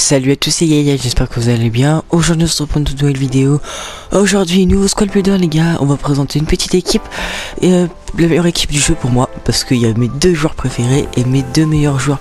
Salut à tous, c'est Yaya, j'espère que vous allez bien. Aujourd'hui, on se retrouve pour une nouvelle vidéo. Aujourd'hui, nouveau squad builder, les gars. On va présenter une petite équipe. Euh, la meilleure équipe du jeu pour moi. Parce qu'il y a mes deux joueurs préférés et mes deux meilleurs joueurs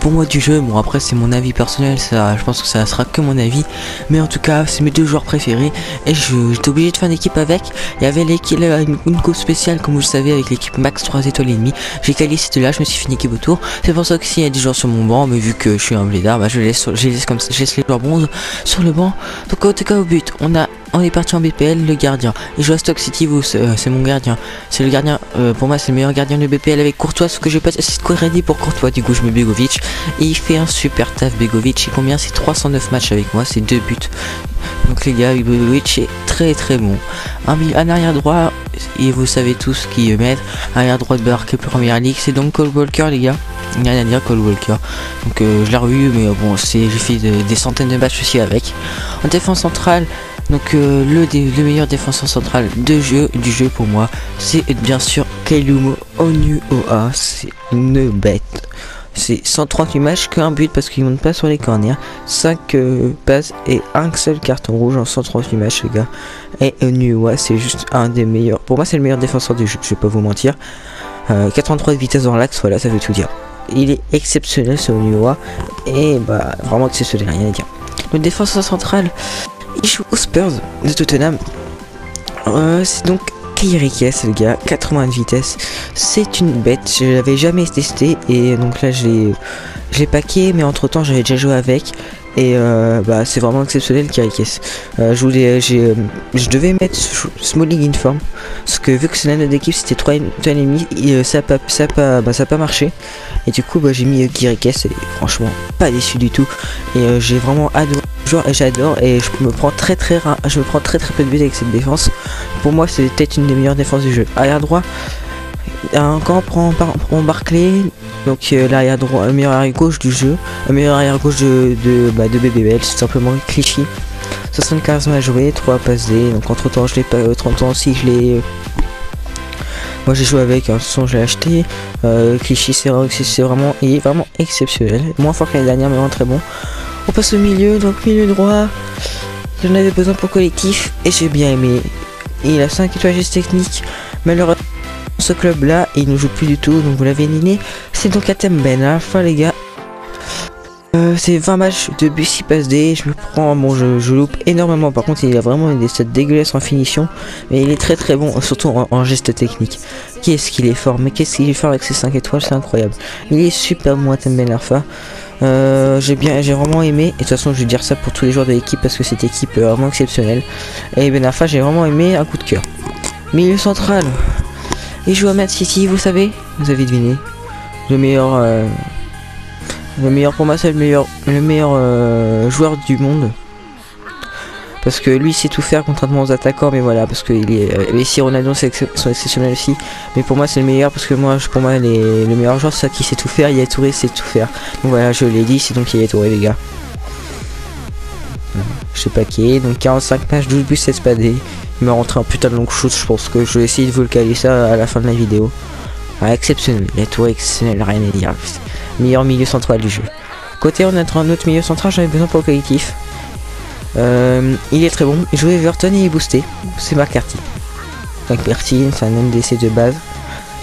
pour moi du jeu. Bon, après, c'est mon avis personnel. Ça, je pense que ça sera que mon avis. Mais en tout cas, c'est mes deux joueurs préférés. Et j'étais obligé de faire une équipe avec. Il y avait l'équipe, une, une cause spéciale, comme vous le savez, avec l'équipe max 3 étoiles et demi. J'ai qualifié cette là, je me suis une équipe autour. C'est pour ça que s'il y a des joueurs sur mon banc, mais vu que je suis un blédard, bah, je laisse, je laisse comme ça, je laisse les joueurs bronze sur le banc. Donc, en tout cas, au but, on a on est parti en BPL, le gardien. Je joue à Stock City, vous, c'est mon gardien. C'est le gardien, euh, pour moi, c'est le meilleur gardien de BPL avec Courtois. Ce que je pas c'est quoi pour Courtois. Du coup, je mets Begovic. Et il fait un super taf, Begovic. Et combien C'est 309 matchs avec moi, c'est deux buts. Donc, les gars, Begovic est très très bon. Un, arrière droit, et vous savez tous qui mettre. Arrière droit de Barque, première ligue. C'est donc Cole Walker, les gars. Il n'y a rien à dire, Cole Walker. Donc, euh, je l'ai revu, mais bon, j'ai fait des centaines de matchs aussi avec. En défense centrale, donc euh, le, le, meilleur défenseur central de jeu, du jeu pour moi, c'est bien sûr Kailumo Onuoa. C'est une bête. C'est 138 matchs qu'un but parce qu'il monte pas sur les corners. 5 euh, passes et un seul carton rouge en 138 matchs les gars. Et Onuoa c'est juste un des meilleurs. Pour moi c'est le meilleur défenseur du jeu, je vais pas vous mentir. 83 euh, de vitesse dans l'axe, voilà ça veut tout dire. Il est exceptionnel ce Onuoa. Et bah vraiment exceptionnel, rien à dire. Le défenseur central, il joue aux Spurs de Tottenham. Euh, c'est donc Kairikes, le gars, 80 de vitesse. C'est une bête, je l'avais jamais testé et donc là j'ai j'ai paqué, mais entre temps j'avais déjà joué avec. Et euh, bah, c'est vraiment exceptionnel Kirikes. Euh, je, voulais, je devais mettre Smalling in forme. Parce que vu que c'est l'année d'équipe, c'était 3 ennemis, et, ça n'a pas, ça pas, bah, ça pas marché. Et du coup, bah, j'ai mis Kirikes et franchement, pas déçu du tout. Et j'ai vraiment adoré j'adore et je me prends très très je me prends très très peu de buts avec cette défense. Pour moi c'est peut-être une des meilleures défenses du jeu. Arrière droit, on prend, on Barclay, donc euh, l'arrière droit, le meilleur arrière gauche du jeu, le meilleur arrière gauche de, de, bah, de BBL, c'est simplement Clichy. 75 à jouer, 3 passes D, donc entre temps je l'ai pas, 30 ans aussi je l'ai euh, moi j'ai joué avec, hein, son j'ai acheté. Euh, Clichy c'est vraiment, il est vraiment exceptionnel. Moins fort que l'année dernière mais vraiment très bon. On passe au milieu, donc milieu droit. J'en avais besoin pour collectif et j'ai bien aimé. il a 5 étoiles techniques. Malheureusement, ce club là, il ne joue plus du tout, donc vous l'avez éliminé. C'est donc Atem Ben Alpha, les gars. Euh, c'est 20 matchs de bus 6 passe D, je me prends, bon je, loupe énormément, par contre il a vraiment des stats dégueulasses en finition, mais il est très très bon, surtout en, geste technique. Qu'est-ce qu'il est fort, mais qu'est-ce qu'il est fort avec ses 5 étoiles, c'est incroyable. Il est super bon Atem Ben Alpha. Euh, j'ai bien, j'ai vraiment aimé. Et de toute façon, je vais dire ça pour tous les joueurs de l'équipe parce que cette équipe est vraiment exceptionnelle. Et Ben Arfa, j'ai vraiment aimé un coup de cœur. Milieu central. Il joue à Mad City, vous savez Vous avez deviné. Le meilleur, euh, le meilleur pour moi, c'est le meilleur, le meilleur euh, joueur du monde. Parce que lui sait tout faire contrairement aux attaquants, mais voilà, parce que il est. Euh, Messi Ronaldo sont exceptionnels aussi. Mais pour moi c'est le meilleur parce que moi pour moi les, le meilleur joueur c'est qui sait tout faire, Yaya Touré sait tout faire. Donc voilà je l'ai dit, c'est donc Yaya Touré les gars. Je sais pas qui est, donc 45 matchs, 12 buts, 7 spadés. Il m'a rentré un putain de long shoot, je pense que je vais essayer de vous le caler ça à la fin de la vidéo. Exceptionnel, Yaya Touré exceptionnel, rien à dire. Meilleur milieu central du jeu. Côté on a un autre milieu central, j'en ai besoin pour le collectif. Euh, il est très bon. Il joue Everton et il est boosté. C'est McCarthy. McCarthy, c'est un MDC de base.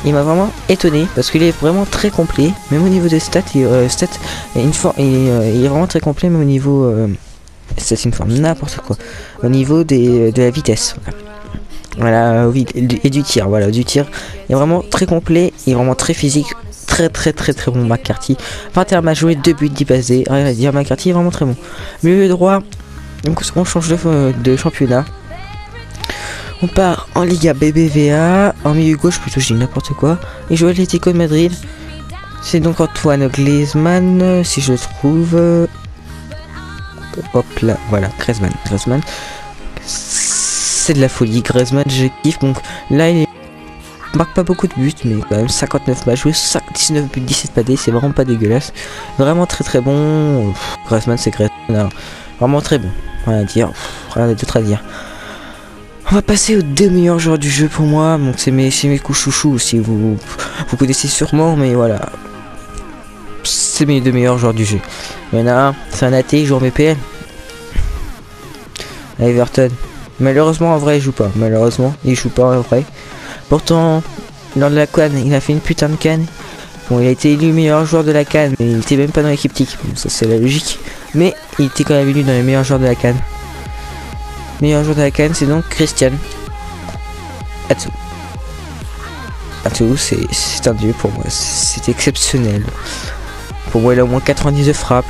Il m'a vraiment étonné parce qu'il est vraiment très complet. Même au niveau des stats, il, euh, stats, une euh, il, est vraiment très complet. Même au niveau. Euh, c'est une forme n'importe quoi. Au niveau des, de la vitesse. Voilà, et du tir. Voilà, du tir. Il est vraiment très complet. Il est vraiment très physique. Très très très très bon McCarthy. 21 matchs joué 2 buts 10 basés. Rien à dire, McCarthy est vraiment très bon. Milieu droit, donc on change de, championnat. On part en Liga BBVA, en milieu gauche plutôt, je dis n'importe quoi. Et joue Atlético de Madrid. C'est donc Antoine Griezmann, si je le trouve. Hop là, voilà, Griezmann, Griezmann. C'est de la folie, Griezmann, je kiffe. Donc là, il marque pas beaucoup de buts, mais quand même 59 matchs joués, 19 buts, 17 padés, c'est vraiment pas dégueulasse. Vraiment très très bon. Griezmann, c'est Griezmann. Vraiment très bon. Rien à dire. Rien d'autre à dire. On va passer aux deux meilleurs joueurs du jeu pour moi. Donc c'est mes, mes coups chouchous si vous vous connaissez sûrement, mais voilà. C'est mes deux meilleurs joueurs du jeu. Il y en a un, c'est un athée, il joue en VPN. Everton. Malheureusement, en vrai, il joue pas. Malheureusement, il joue pas en vrai. Pourtant, lors de la canne, il a fait une putain de canne. Bon, il a été élu meilleur joueur de la canne, mais il était même pas dans l'équipe TIC. Bon, ça, c'est la logique. Mais il était quand même élu dans les meilleurs joueurs de la canne. Meilleur joueur de la canne, c'est donc Christian. Atsu. Atsu, c'est un dieu pour moi. C'est exceptionnel. Pour moi, il a au moins 90 de frappe,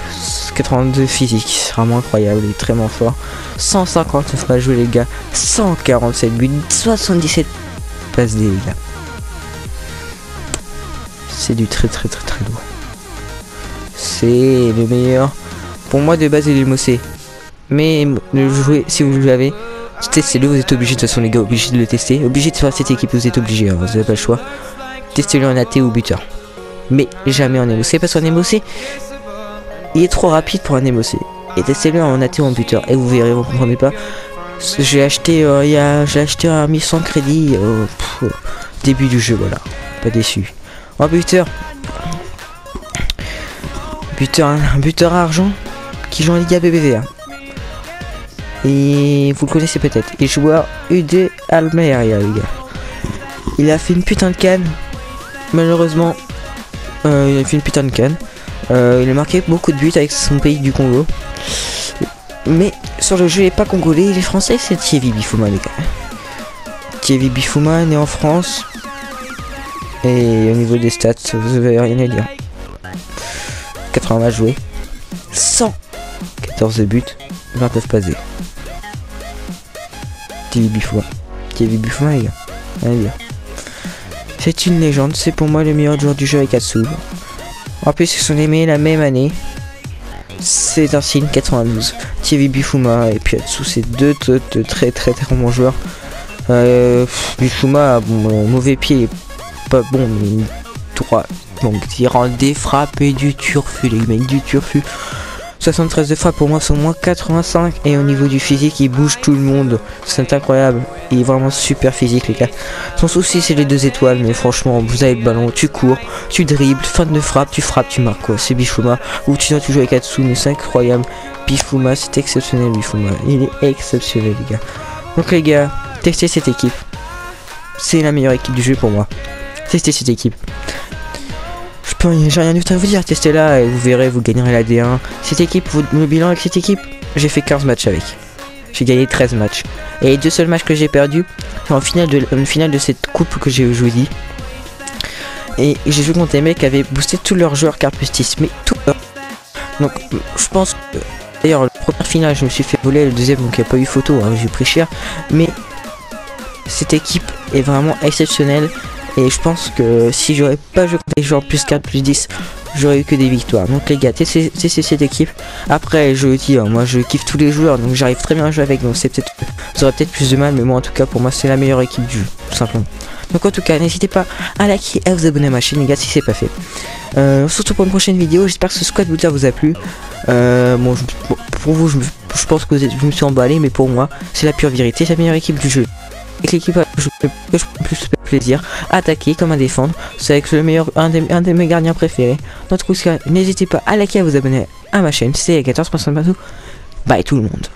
82 physique. C'est vraiment incroyable, il est très fort. 159 matchs joués, les gars. 147 buts, 77 passes des. C'est du très très très très lourd. C'est le meilleur. Pour moi, de base, il est mossé. Mais le jouer, si vous l'avez, testez-le, vous êtes obligé de toute façon, les gars, obligé de le tester. Obligé de faire cette équipe, vous êtes obligé, hein, vous n'avez pas le choix. Testez-le en AT ou buteur mais jamais en émocé parce qu'en émocé il est trop rapide pour un émocé et testez-le en AT en buteur et vous verrez vous comprenez pas j'ai acheté euh, il y a j'ai acheté un 1100 crédit euh, début du jeu voilà pas déçu en buteur buteur un buteur argent qui joue en Liga BBVA et vous le connaissez peut-être il joueur UD Almeria les gars il a fait une putain de canne malheureusement euh, il a fait une putain de canne. Euh, il a marqué beaucoup de buts avec son pays du Congo. Mais sur le jeu, il n'est pas congolais, il est français, c'est Thierry Bifouma, les gars. Thierry Bifouma, né en France. Et au niveau des stats, vous avez rien à dire. 80 matchs joués. 114 buts, 29 passés. Thierry Bifouma. Thierry Bifouma, les gars. Rien à dire. C'est une légende, c'est pour moi le meilleur joueur du jeu avec Atsu. En plus, ils sont aimés la même année. C'est un signe 92. Thierry Bifuma et puis Atsu, c'est deux, très très très bons joueurs. Euh, Bifuma, mauvais pied, pas bon, droit. Donc, des frappes et du turfu, les mecs, du turfu. 73 de fois pour moi, c'est au moins 85. Et au niveau du physique, il bouge tout le monde. C'est incroyable. Il est vraiment super physique, les gars. Son souci, c'est les deux étoiles. Mais franchement, vous avez le ballon, tu cours, tu dribbles, fin de frappe, tu frappes, tu marques quoi. C'est Bifuma. Ou tu dois tu joues avec Atsu, mais c'est incroyable. Bifuma, c'est exceptionnel, Bifuma. Il est exceptionnel, les gars. Donc, les gars, testez cette équipe. C'est la meilleure équipe du jeu pour moi. Testez cette équipe j'ai rien d'autre à vous dire, testez-la et vous verrez, vous gagnerez la D1. Cette équipe, le bilan avec cette équipe, j'ai fait 15 matchs avec. J'ai gagné 13 matchs. Et les deux seuls matchs que j'ai perdu, c'est en finale de, finale de cette coupe que j'ai joué Et j'ai joué contre des mecs qui avaient boosté tous leurs joueurs carte mais tout. Donc je pense que d'ailleurs la première finale je me suis fait voler, le deuxième donc il n'y a pas eu photo, hein, j'ai pris cher. Mais cette équipe est vraiment exceptionnelle et je pense que si j'aurais pas joué contre les joueurs plus 4, plus 10, j'aurais eu que des victoires. Donc les gars, c'est cette équipe. Après, je dis, hein, moi je kiffe tous les joueurs, donc j'arrive très bien à jouer avec. Donc c'est peut-être, vous aurez peut-être plus de mal, mais moi en tout cas, pour moi, c'est la meilleure équipe du jeu, tout simplement. Donc en tout cas, n'hésitez pas à liker et à vous abonner à ma chaîne, les gars, si c'est pas fait. Euh, surtout pour une prochaine vidéo, j'espère que ce squad builder vous a plu. Euh, bon, pour vous, je, pense que vous, me suis emballé, mais pour moi, c'est la pure vérité, c'est la meilleure équipe du jeu avec l'équipe je peux plus plaisir attaquer comme à défendre. C'est avec le meilleur un, des, un de mes gardiens préférés. Tout cas n'hésitez pas à liker à vous abonner à ma chaîne. C'est 14% partout bye tout le monde